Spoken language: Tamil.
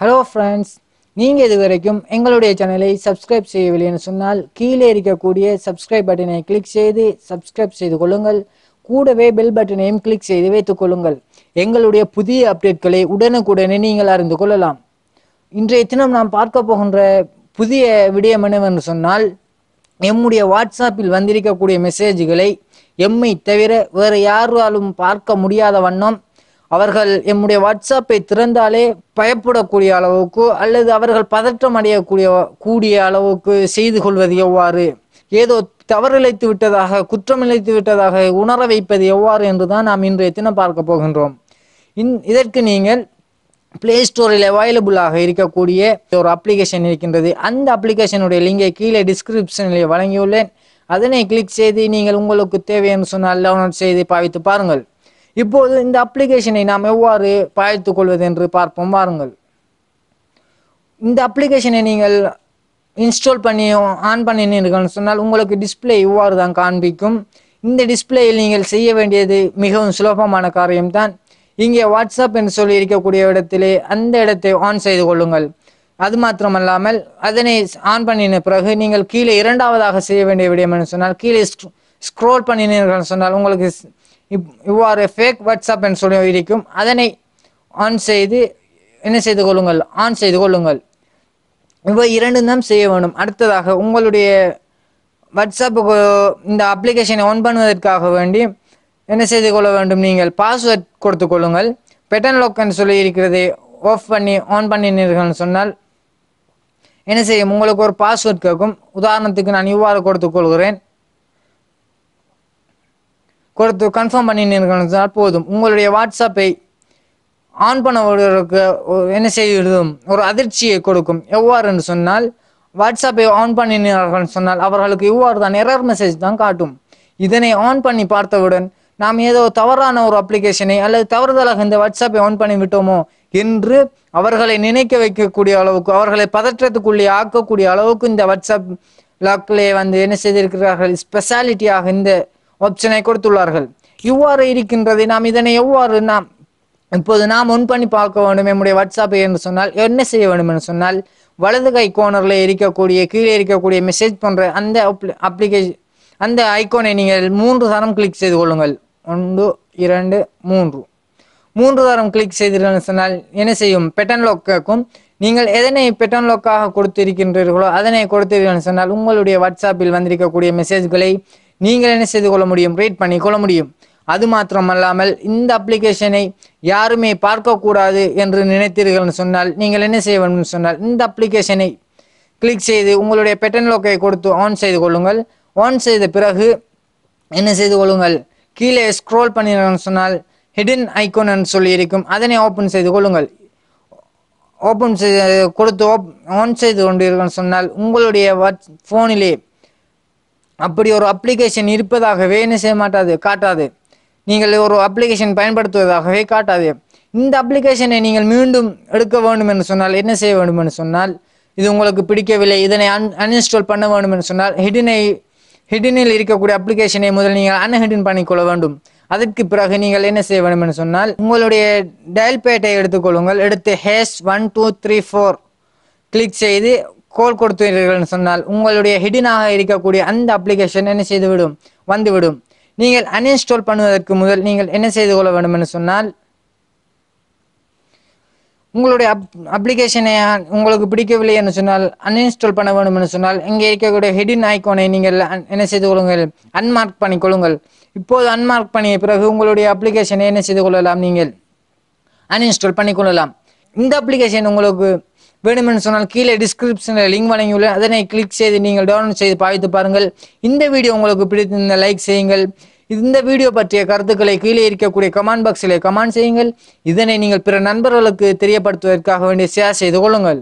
ஹலோ ஃப்ரெண்ட்ஸ் நீங்கள் இது வரைக்கும் எங்களுடைய சேனலை சப்ஸ்கிரைப் செய்யவில்லை என்று சொன்னால் கீழே இருக்கக்கூடிய சப்ஸ்கிரைப் பட்டனை கிளிக் செய்து சப்ஸ்கிரைப் செய்து கொள்ளுங்கள். கூடவே பெல் பட்டனையும் கிளிக் செய்து வைத்துக் கொள்ளுங்கள். எங்களுடைய புதிய அப்டேட்களை உடனுக்குடனே நீங்கள் அறிந்து கொள்ளலாம். இன்றைய தினம் நாம் பார்க்க போகின்ற புதிய விடயம் என்னவென்று சொன்னால் எம்முடைய வாட்ஸ்அப்பில் வந்திருக்கக்கூடிய மெசேஜ்களை எம்மை தவிர வேறு யாராலும் பார்க்க முடியாத வண்ணம் அவர்கள் எம்முடைய வாட்ஸ்அப்பை திறந்தாலே பயப்படக்கூடிய அளவுக்கு அல்லது அவர்கள் பதற்றம் அடையக்கூடிய கூடிய அளவுக்கு செய்து கொள்வது எவ்வாறு? ஏதோ தவறிழைத்து விட்டதாக குற்றமிழைத்து விட்டதாக உணர வைப்பது எவ்வாறு என்றுதான் நாம் இன்றைய தினம் பார்க்க போகின்றோம். இன் இதற்கு நீங்கள் பிளே ஸ்டோரில் அவைலபிளாக இருக்கக்கூடிய ஒரு அப்ளிகேஷன் இருக்கின்றது. அந்த அப்ளிகேஷனுடைய லிங்கை கீழே டிஸ்கிரிப்ஷனில் வழங்கியுள்ளேன். அதனை கிளிக் செய்து நீங்கள் உங்களுக்கு தேவைன்னு சொன்னால் டவுன்லோட் செய்து பாவித்து பாருங்கள். இப்போது இந்த அப்ளிகேஷனை நாம் எவ்வாறு பாய்த்துக் கொள்வது என்று பார்ப்போம். வாருங்கள். இந்த அப்ளிகேஷனை நீங்கள் இன்ஸ்டால் பண்ணி ஆன் பண்ணினீர்கள்னு சொன்னால் உங்களுக்கு டிஸ்பிளே இவ்வாறு தான் காண்பிக்கும். இந்த டிஸ்பிளேயில் நீங்கள் செய்ய வேண்டியது மிகவும் சுலபமான காரியம்தான். இங்கே வாட்ஸ்அப் என்று சொல்லி இருக்கக்கூடிய இடத்திலே அந்த இடத்தை ஆன் செய்து கொள்ளுங்கள். அது மாத்திரமல்லாமல் அதனை ஆன் பண்ணின பிறகு நீங்கள் கீழே இரண்டாவதாக செய்ய வேண்டிய விடயம் என்று சொன்னால் கீழே ஸ்க்ரோல் பண்ணினீர்கள் சொன்னால் உங்களுக்கு இப் இவ்வாறு ஃபேக் வாட்ஸ்அப் என்று சொல்லி இருக்கும். அதனை ஆன் செய்து என்ன செய்து கொள்ளுங்கள்? ஆன் செய்து கொள்ளுங்கள். இவை இரண்டும் தான் செய்ய வேண்டும். அடுத்ததாக உங்களுடைய வாட்ஸ்அப்புக்கு இந்த அப்ளிகேஷனை ஆன் பண்ணுவதற்காக வேண்டி என்ன செய்து கொள்ள வேண்டும்? நீங்கள் பாஸ்வேர்ட் கொடுத்து கொள்ளுங்கள். பெட்டன் லாக்னு சொல்லி இருக்கிறதை ஆஃப் பண்ணி ஆன் பண்ணினீர்கள்னு சொன்னால் என்ன செய்யும்? உங்களுக்கு ஒரு பாஸ்வேர்ட் கேட்கும். உதாரணத்துக்கு நான் இவ்வாறு கொடுத்து கொள்கிறேன். கொடுத்து கன்ஃபார்ம் பண்ணினீர்கள் போதும். உங்களுடைய வாட்ஸ்அப்பை ஆன் பண்ணவர்களுக்கு என்ன செய்யும் ஒரு அதிர்ச்சியை கொடுக்கும். எவ்வாறு என்று சொன்னால் வாட்ஸ்அப்பை ஆன் பண்ணினார்கள் சொன்னால் அவர்களுக்கு இவ்வாறு தான் எரர் மெசேஜ் தான் காட்டும். இதனை ஆன் பண்ணி பார்த்தவுடன் நாம் ஏதோ தவறான ஒரு அப்ளிகேஷனை அல்லது தவறுதலாக இந்த வாட்ஸ்அப்பை ஆன் பண்ணி விட்டோமோ என்று அவர்களை நினைக்க வைக்கக்கூடிய அளவுக்கு அவர்களை பதற்றத்துக்குள்ளே ஆக்கக்கூடிய அளவுக்கு இந்த வாட்ஸ்அப் லாக்கிலே வந்து என்ன செய்திருக்கிறார்கள்? ஸ்பெஷாலிட்டியாக இந்த ஆப்ஷனை கொடுத்துள்ளார்கள். இவ்வாறு இருக்கின்றது நாம் இதனை எவ்வாறு நாம் இப்போது நாம் ஒன் பண்ணி பார்க்க வேண்டும் என்னுடைய வாட்ஸ்அப் என்று சொன்னால் என்ன செய்ய வேண்டும் என்று சொன்னால் வலது கை கோனரில் இருக்கக்கூடிய கீழே இருக்கக்கூடிய மெசேஜ் போன்ற அந்த அப்ளிகேஷன் அந்த ஐக்கோனை நீங்கள் மூன்று தரம் கிளிக் செய்து கொள்ளுங்கள். ஒன்று இரண்டு மூன்று. மூன்று தரம் கிளிக் செய்தீர்கள் சொன்னால் என்ன செய்யும்? பெட்டன் லாக் கேட்கும். நீங்கள் எதனை பெட்டன் லாக்காக கொடுத்திருக்கின்றீர்களோ அதனை கொடுத்தீர்கள் சொன்னால் உங்களுடைய வாட்ஸ்அப்பில் வந்திருக்கக்கூடிய மெசேஜ்களை நீங்கள் என்ன செய்து கொள்ள முடியும்? ரீட் பண்ணி கொள்ள முடியும். அது மாத்திரமல்லாமல் இந்த அப்ளிகேஷனை யாருமே பார்க்கக்கூடாது என்று நினைத்தீர்கள் சொன்னால் நீங்கள் என்ன செய்ய வேண்டும் சொன்னால் இந்த அப்ளிகேஷனை கிளிக் செய்து உங்களுடைய பெட்டன் லோக்கை கொடுத்து ஆன் செய்து கொள்ளுங்கள். ஆன் செய்த பிறகு என்ன செய்து கொள்ளுங்கள்? கீழே ஸ்க்ரோல் பண்ணினீர்கள் சொன்னால் ஹிடன் ஐக்கோன் சொல்லி இருக்கும். அதனை ஓப்பன் செய்து கொள்ளுங்கள். ஓப்பன் செய்து கொடுத்து ஓப் ஆன் செய்து கொண்டீர்கள் சொன்னால் உங்களுடைய ஃபோனிலே அப்படி ஒரு அப்ளிகேஷன் இருப்பதாகவே என்ன செய்ய மாட்டாது காட்டாது. நீங்கள் ஒரு அப்ளிகேஷன் பயன்படுத்துவதாகவே காட்டாது. இந்த அப்ளிகேஷனை நீங்கள் மீண்டும் எடுக்க வேண்டும் என்று சொன்னால் என்ன செய்ய வேண்டும் என்று சொன்னால் இது உங்களுக்கு பிடிக்கவில்லை இதனை அன் அன்இன்ஸ்டால் பண்ண வேண்டும் என்று சொன்னால் ஹிடினை ஹிடினில் இருக்கக்கூடிய அப்ளிகேஷனை முதல் நீங்கள் அன்ஹிடின் பண்ணிக்கொள்ள வேண்டும். அதற்கு பிறகு நீங்கள் என்ன செய்ய வேண்டும் என்று சொன்னால் உங்களுடைய டயல் பேட்டை எடுத்துக்கொள்ளுங்கள். எடுத்து hash one two three four click செய்து கோல் கொடுத்தீர்கள் சொன்னால் உங்களுடைய ஹிடினாக இருக்கக்கூடிய அந்த அப்ளிகேஷன் என்ன செய்துவிடும்? வந்துவிடும். நீங்கள் அன்இன்ஸ்டால் பண்ணுவதற்கு முதல் நீங்கள் என்ன செய்து கொள்ள வேண்டும் என்று சொன்னால் உங்களுடைய அப் அப்ளிகேஷனை உங்களுக்கு பிடிக்கவில்லை என்று சொன்னால் அன்இன்ஸ்டால் பண்ண வேண்டும் என்று சொன்னால் இங்கே இருக்கக்கூடிய ஹெடின் ஐக்கோனை நீங்கள் என்ன செய்து கொள்ளுங்கள்? அன்மார்க் பண்ணி கொள்ளுங்கள். இப்போது அன்மார்க் பண்ணிய பிறகு உங்களுடைய அப்ளிகேஷனை என்ன செய்து கொள்ளலாம் நீங்கள்? அன்இன்ஸ்டால் பண்ணி கொள்ளலாம். இந்த அப்ளிகேஷன் உங்களுக்கு வேணுமென்று சொன்னால் கீழே டிஸ்கிரிப்ஷனில் லிங்க் வழங்கியுள்ள அதனை கிளிக் செய்து நீங்கள் டவுன்லோட் செய்து பாய்த்து பாருங்கள். இந்த வீடியோ உங்களுக்கு பிடித்திருந்த லைக் செய்யுங்கள். இந்த வீடியோ பற்றிய கருத்துக்களை கீழே இருக்கக்கூடிய கமெண்ட் பாக்ஸில் கமெண்ட் செய்யுங்கள். இதனை நீங்கள் பிற நண்பர்களுக்கு தெரியப்படுத்துவதற்காக வேண்டிய ஷேர் செய்து கொள்ளுங்கள்.